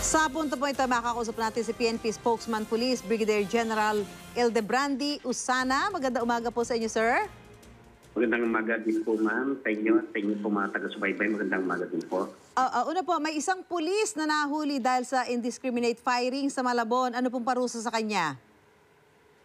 Sa punto po ito, makakausap natin si PNP Spokesman Police Brigadier General Eldebrandi Usana. Maganda umaga po sa inyo, sir. Magandang umaga din po ma'am sa inyo sa inyo po mga taga-subaybay. Magandang umaga din po. Ah, ah, una po, may isang pulis na nahuli dahil sa indiscriminate firing sa Malabon. Ano pong parusa sa kanya?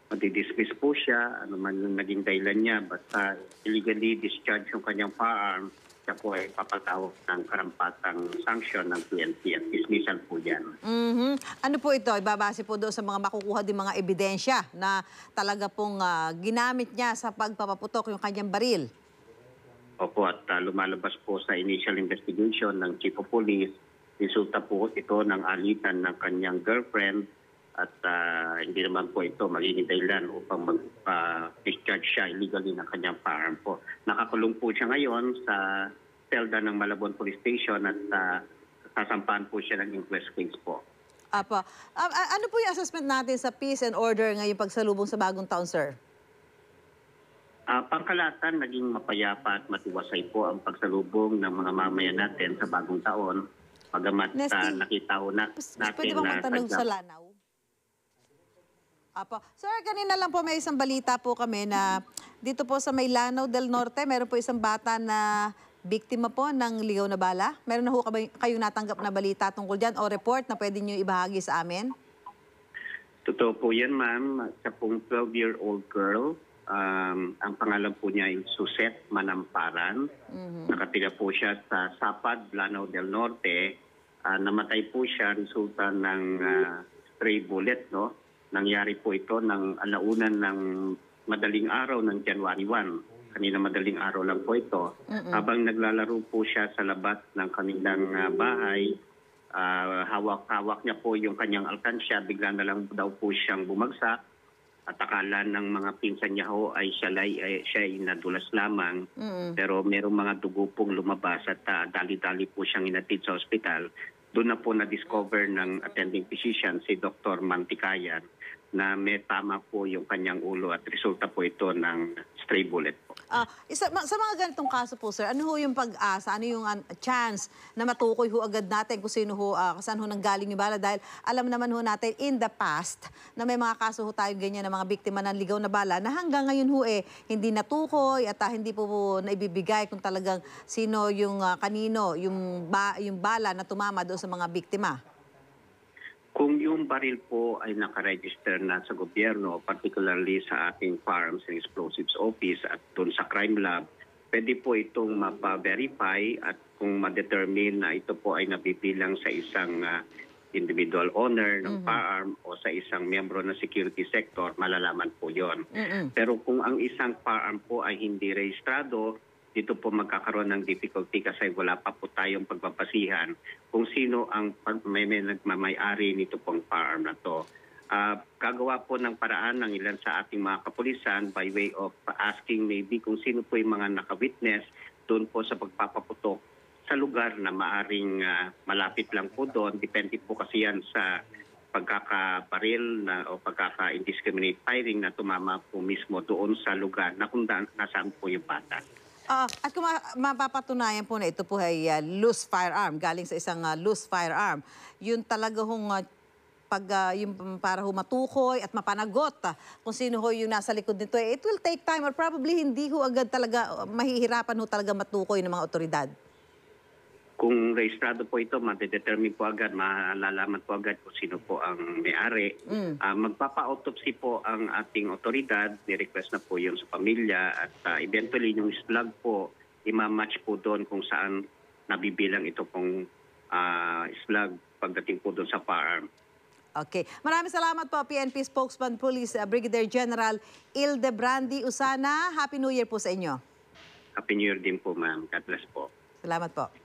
Matidismiss po siya, ano man yung naging dahilan niya, basta illegally discharge yung kanyang firearm, siya po ay papatawag ng karampatang sanction ng PNP at dismissal po yan. Mhm. Ano po ito? Ibabase po doon sa mga makukuha din mga ebidensya na talaga pong ah, ginamit niya sa pagpapaputok yung kanyang baril. Opo, at uh, lumalabas po sa initial investigation ng Chief of Police, resulta po ito ng alitan ng kanyang girlfriend at ah, hindi naman po ito magiging dahilan upang mag-discharge siya illegally ng kanyang firearm po. Nakakulong po siya ngayon sa selda ng Malabon Police Station at ah, sasampahan po siya ng inquest case po. Ah, ah, ano po yung assessment natin sa peace and order ngayong pagsalubong sa bagong taon, sir? Ah, pangkalatan, naging mapayapa at matiwasay po ang pagsalubong ng mga mamayan natin sa bagong taon. Pagamat Nesty, ah, nakita ho na, Pwede natin bang na magtanong sa Lanaw? Apo. Sir, kanina lang po may isang balita po kami na dito po sa may Lanao del Norte, meron po isang bata na biktima po ng ligaw na bala. Meron na ho kayo, kayong natanggap na balita tungkol dyan o report na pwede nyo ibahagi sa amin? Totoo po yan, ma'am. Sa pong 12-year-old girl, um, ang pangalan po niya ay Suset Manamparan. Nakatira po siya sa Sapad, Lanao del Norte. Ah, namatay po siya resulta ng ah, stray bullet, no? Nangyari po ito ng alaunan ng madaling araw ng January 1. Kanina madaling araw lang po ito. Habang naglalaro po siya sa labat ng kanilang ah, bahay, Ah, hawak-hawak niya po yung kanyang alkansya, bigla na lang daw po siyang bumagsak. At akala ng mga pinsan niya ho ay siya, ay, ay, siya ay nadulas lamang. Pero merong mga dugo pong lumabas at ah, dali-dali po siyang inatid sa ospital. Doon na po na-discover ng attending physician si Dr. Mantikayan na may tama po yung kanyang ulo at resulta po ito ng stray bullet po. Ah, isa, ma- sa mga ganitong kaso po, sir, ano ho yung pag-asa, ano yung an- chance na matukoy ho agad natin kung sino ho, ah, saan ho nanggaling yung bala? Dahil alam naman ho natin in the past na may mga kaso ho tayo ganyan ng mga biktima ng ligaw na bala na hanggang ngayon ho eh, hindi natukoy at ah, hindi po, po naibibigay kung talagang sino yung ah, kanino, yung, ba, yung bala na tumama doon sa mga biktima. Kung yung baril po ay nakaregister na sa gobyerno, particularly sa ating Firearms and Explosives Office at doon sa Crime Lab, pwede po itong mapa-verify at kung ma-determine na ito po ay nabibilang sa isang ah, individual owner ng firearm o sa isang miyembro ng security sector, malalaman po yon. Mm-mm. Pero kung ang isang firearm po ay hindi rehistrado, dito po magkakaroon ng difficulty kasi wala pa po tayong pagpapasihan kung sino ang may, may nagmamayari nito pong firearm na to. Ah, gagawa po ng paraan ng ilan sa ating mga kapulisan by way of asking maybe kung sino po yung mga nakawitness doon po sa pagpapaputok sa lugar na maaring ah, malapit lang po doon. Depende po kasi yan sa pagkakabaril na o pagkaka-indiscriminate firing na tumama po mismo doon sa lugar na kung daan, nasaan po yung bata. Ah, at kung ma- mapapatunayan po na ito po ay ah, loose firearm, galing sa isang ah, loose firearm, yun talaga hong ah, pag ah, yung para ho matukoy at mapanagot ah, kung sino ho yung nasa likod nito, eh, it will take time or probably hindi ho agad talaga, ah, mahihirapan ho talaga matukoy ng mga otoridad. Kung rehistrado po ito, madedetermine po agad, malalaman po agad kung sino po ang may-ari. Ah, magpapa-autopsy po ang ating otoridad, ni-request na po yun sa pamilya at ah, eventually yung slug po, imamatch po doon kung saan nabibilang ito pong ah, slug pagdating po doon sa firearm. Okay. Maraming salamat po, PNP Spokesman Police Brigadier General Ildebrandi Usana. Happy New Year po sa inyo. Happy New Year din po ma'am. God bless po. Salamat po.